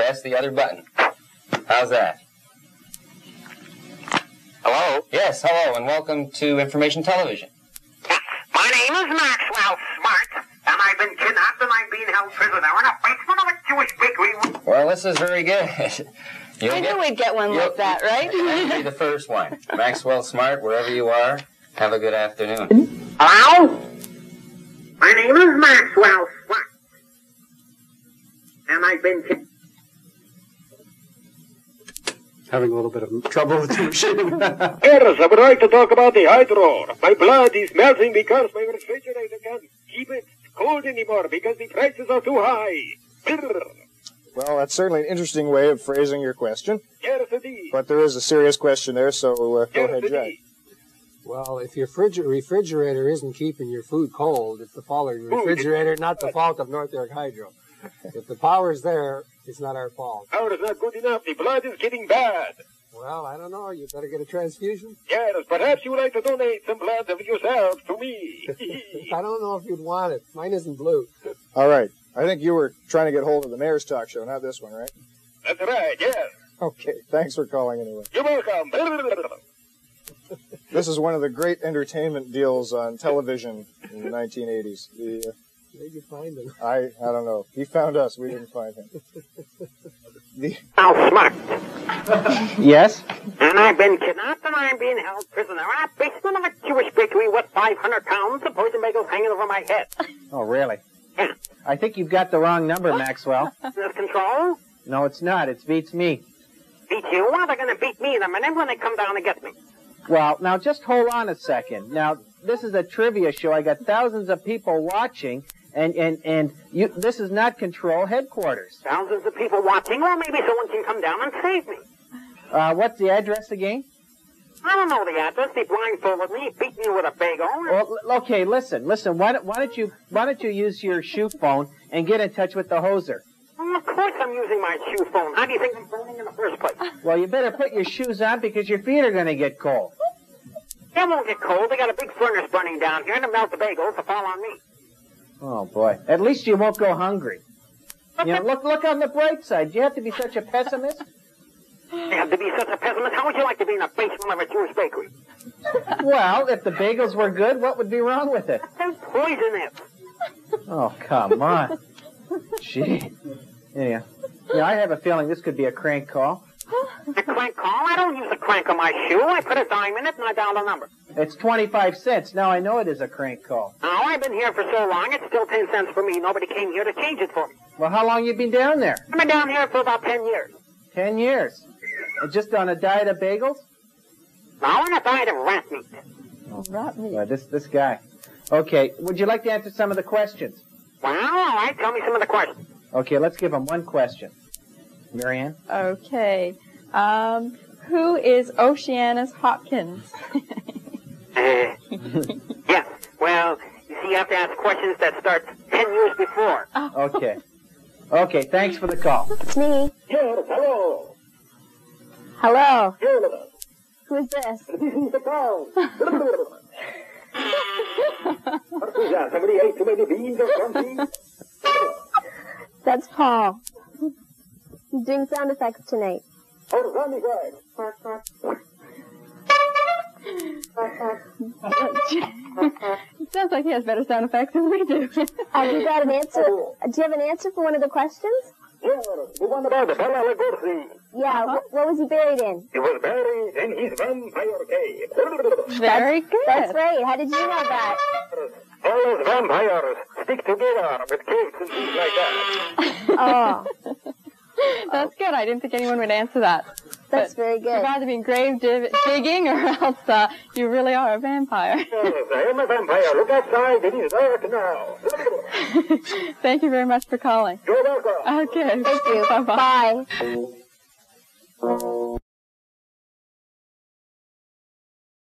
press the other button. How's that? Hello? Yes, hello, and welcome to Information Television. My name is Maxwell Smart, and I've been kidnapped and I'm being held prisoner in a basement of a Jewish bakery. Well, this is very good. You'll I get- knew we'd get one like that, right? That'll be the first one. Maxwell Smart, wherever you are, have a good afternoon. Hello? My name is Maxwell Smart, and I've been kidnapped. Having a little bit of trouble with the machine. Yes, I would like to talk about the hydro. My blood is melting because my refrigerator can't keep it cold anymore because the prices are too high. Well, that's certainly an interesting way of phrasing your question, Yes, indeed. but there is a serious question there, so uh, go Yes, ahead, Jack. well, if your frigi- refrigerator isn't keeping your food cold, it's the fault of your refrigerator, not the fault of North York Hydro. If the power's there, it's not our fault. Power is not good enough. The blood is getting bad. Well, I don't know. You better get a transfusion. Yes, perhaps you would like to donate some blood of yourself to me. I don't know if you'd want it. Mine isn't blue. All right. I think you were trying to get hold of the mayor's talk show, not this one, right? That's right, yes. Okay. Thanks for calling anyway. You're welcome. This is one of the great entertainment deals on television in the 1980s. The, uh, Where'd you find them? I I don't know. He found us. We didn't find him. The Now, Smart, Yes? and I've been kidnapped and I'm being held prisoner in a basement of a Jewish bakery with 500 pounds of poison bagels hanging over my head. Oh, really? Yeah. I think you've got the wrong number, Maxwell. Is this control? No, it's not. It's beats me. Beat you? Well, they're going to beat me in a minute when they come down and get me. Well, now just hold on a second. Now, this is a trivia show. I got thousands of people watching, and and and you. This is not control headquarters. Thousands of people watching. Well, maybe someone can come down and save me. Uh, what's the address again? I don't know the address. They blindfolded me, beat me with a bagel. Well, okay, listen, listen. Why don't, why don't you why don't you use your shoe phone and get in touch with the hoser? Well, of course I'm using my shoe phone. How do you think I'm phoning in the first place? Well, you better put your shoes on because your feet are going to get cold. They won't get cold. They got a big furnace burning down here to melt the bagels to fall on me. Oh boy. At least you won't go hungry. You know, look look on the bright side. Do you have to be such a pessimist? You have to be such a pessimist. How would you like to be in a basement of a Jewish bakery? Well, if the bagels were good, what would be wrong with it? There's poison in it. Oh, come on. Gee. Yeah. Yeah, I have a feeling this could be a crank call. A crank call? I don't use a crank on my shoe. I put a dime in it and I dial the number. It's 25 cents. Now I know it is a crank call. Now, I've been here for so long, it's still 10 cents for me. Nobody came here to change it for me. Well, how long you been down there? I've been down here for about 10 years. 10 years. And just on a diet of bagels? Oh, now, I'm a diet of rat meat. Oh, Rat meat. Well, this this guy. Okay, would you like to answer some of the questions? Well, all right. Tell me some of the questions. Okay, let's give him one question. Marianne? Okay. Um, who is Oceanus Hopkins? Uh, yeah. Well, you see, you have to ask questions that start 10 years before. Okay. Okay, thanks for the call. It's me. Yes, hello. Hello. Yes, Who's this? this is the town. What is that? Somebody ate too many beans or something? That's Paul. He's doing sound effects tonight. Oh, funny guy. it sounds like he has better sound effects than we do. Have you got an answer? Do you have an answer for one of the questions? Yes, the one about the Bela Lugosi. Yeah. Uh-huh. wh- What was he buried in? He was buried in his vampire cave. Very good. That's right. How did you know that? All those vampires stick together with caves and things like that. Oh, That's good. I didn't think anyone would answer that. that's very good. You've good. either been grave div- digging or else uh, you really are a vampire. Yes, I am a vampire. Look outside. It is dark now. Thank you very much for calling. You're welcome. Okay. Thank you. Bye-bye. Bye.